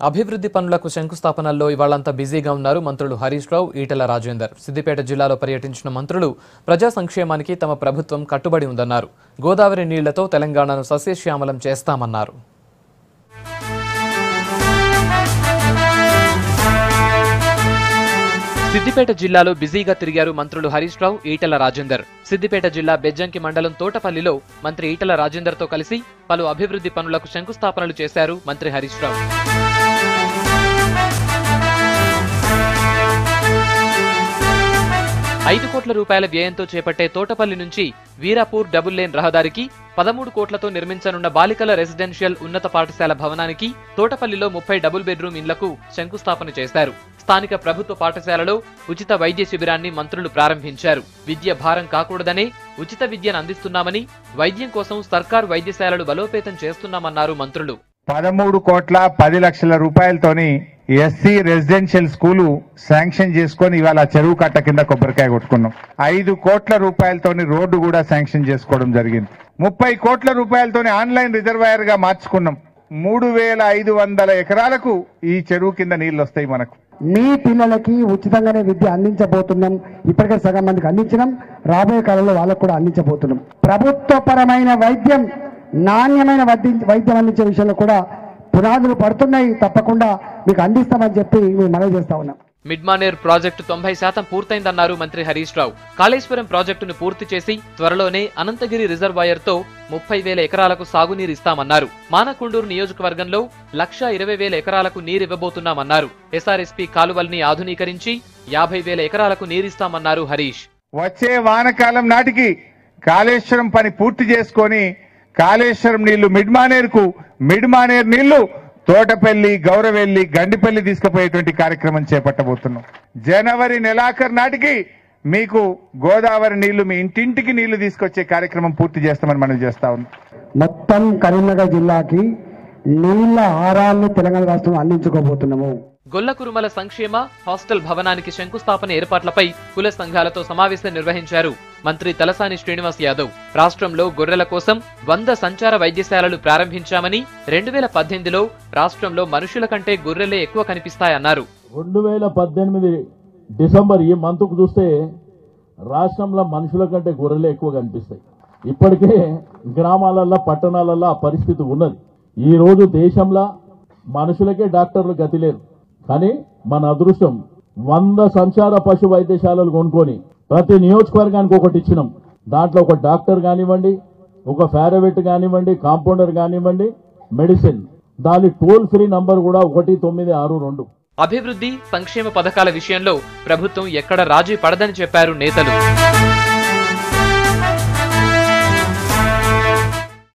అభివృద్ధి పనులకు శంకుస్థాపనల్లో ఇవాళంతా బిజీగా ఉన్నారు మంత్రులు హరీష్ రావు ఈటల రాజేందర్. సిద్దిపేట జిల్లాలో పర్యటించిన మంత్రులు ప్రజా సంక్షేమానికి తమ ప్రభుత్వం కట్టుబడి ఉందన్నారు. గోదావరి నీళ్ళతో తెలంగాణను సస్యశ్యామలం చేస్తామన్నారు. సిద్దిపేట జిల్లాలో బిజీగా తిరిగారు మంత్రులు హరీష్ రావు ఈటల రాజేందర్. సిద్దిపేట జిల్లా బెజ్జంకి మండలం తోటపల్లిలో మంత్రి ఈటెల రాజేందర్తో కలిసి పలు అభివృద్ధి పనులకు శంకుస్థాపనలు చేశారు మంత్రి హరీష్ రావు. ఐదు కోట్ల రూపాయల వ్యయంతో చేపట్టే తోటపల్లి నుంచి వీరాపూర్ డబుల్ లేన్ రహదారికి పదమూడు కోట్లతో నిర్మించనున్న బాలికల రెసిడెన్షియల్ ఉన్నత పాఠశాల భవనానికి తోటపల్లిలో ముప్పై డబుల్ బెడ్రూమ్ ఇండ్లకు శంకుస్థాపన చేశారు. స్థానిక ప్రభుత్వ పాఠశాలలో ఉచిత వైద్య శిబిరాన్ని మంత్రులు ప్రారంభించారు. విద్య భారం కాకూడదనే ఉచిత విద్యను అందిస్తున్నామని వైద్యం కోసం సర్కార్ వైద్యశాలలు బలోపేతం చేస్తున్నామన్నారు మంత్రులు. పదమూడు కోట్ల పది లక్షల రూపాయలతోని ఎస్సీ రెసిడెన్షియల్ స్కూలు శాంక్షన్ చేసుకొని ఇవాళ చెరువు కట్ట కింద కొబ్బరికాయ కొట్టుకున్నాం. ఐదు కోట్ల రూపాయలతోని రోడ్డు కూడా శాంక్షన్ చేసుకోవడం జరిగింది. ముప్పై కోట్ల రూపాయలతోని ఆన్లైన్ రిజర్వాయర్గా మార్చుకున్నాం. మూడు వేల ఐదు వందల ఎకరాలకు ఈ చెరువు కింద నీళ్ళు వస్తాయి మనకు. మీ పిల్లలకి ఉచితంగానే విద్య అందించబోతున్నాం. ఇప్పటికే సగం మందికి అందించినాం. రాబోయే కాలంలో వాళ్ళకు కూడా అందించబోతున్నాం. ప్రభుత్వపరమైన వైద్యం నాణ్యమైన వైద్యం వైద్యం అందించే విషయంలో కూడా పునాదులు పడుతున్నాయి. తప్పకుండా మీకు అందిస్తామని చెప్పి మేము మనవి చేస్తా ఉన్నాం. మిడ్మానేర్ ప్రాజెక్టు తొంభై శాతం పూర్తయిందన్నారు మంత్రి హరీష్ రావు. కాళేశ్వరం ప్రాజెక్టును పూర్తి చేసి త్వరలోనే అనంతగిరి రిజర్వాయర్తో ముప్పై వేల ఎకరాలకు సాగునీరు ఇస్తామన్నారు. మానకొండూరు నియోజకవర్గంలో లక్ష ఇరవై వేల ఎకరాలకు నీరివ్వబోతున్నామన్నారు. ఎస్ఆర్ఎస్పీ కాలువల్ని ఆధునీకరించి యాభై వేల ఎకరాలకు నీరిస్తామన్నారు హరీష్. వచ్చే వానకాలం నాటికి కాళేశ్వరం పని పూర్తి చేసుకొని కాళేశ్వరం నీళ్ళు మిడ్మానేరుకు మిడ్మానేర్ నీళ్ళు తోటపల్లి గౌరవెల్లి గండిపల్లి తీసుకుపోయేటువంటి కార్యక్రమం చేపట్టబోతున్నాం. జనవరి నెలాఖరు నాటికి మీకు గోదావరి నీళ్ళు మీ ఇంటింటికి నీళ్ళు తీసుకొచ్చే కార్యక్రమం పూర్తి చేస్తామని మనం చేస్తా ఉన్నాం. మొత్తం కరీంనగర్ జిల్లాకి నీళ్ళ ఆరాన్ని తెలంగాణ రాష్ట్రం అందించుకోబోతున్నాము. గొల్లకురుమల సంక్షేమ హాస్టల్ భవనానికి శంకుస్థాపన ఏర్పాట్లపై కుల సంఘాలతో సమావేశం నిర్వహించారు మంత్రి తలసాని శ్రీనివాస్ యాదవ్. రాష్ట్రంలో గొర్రెల కోసం వంద సంచార వైద్యశాలలు ప్రారంభించామని రెండు వేల పద్దెనిమిదిలో రాష్ట్రంలో మనుషుల కంటే గొర్రెలే ఎక్కువ కనిపిస్తాయన్నారు. రెండు వేల పద్దెనిమిది డిసెంబర్ ఈ మంత్కు చూస్తే రాష్ట్రంలో మనుషుల కంటే గొర్రెలే ఎక్కువ కనిపిస్తాయి. ఇప్పటికే గ్రామాలల్లో పట్టణాలల్లో ఆ పరిస్థితి ఉన్నది. ఈ రోజు దేశంలో మనుషులకే డాక్టర్లు గతి లేరు. కానీ మన అదృష్టం వంద సంచార పశు వైద్యశాలలు కొనుక్కొని ప్రతి నియోజకవర్గానికి ఒకటి ఇచ్చినాం. దాంట్లో ఒక డాక్టర్ కానివ్వండి ఒక ఫారవెట్ కానివ్వండి కాంపౌండర్ కానివ్వండి మెడిసిన్. దాని టోల్ ఫ్రీ నంబర్ కూడా ఒకటి తొమ్మిది ఆరు రెండు. అభివృద్ధి సంక్షేమ పథకాల విషయంలో ప్రభుత్వం ఎక్కడ రాజీ పడదని చెప్పారు నేతలు.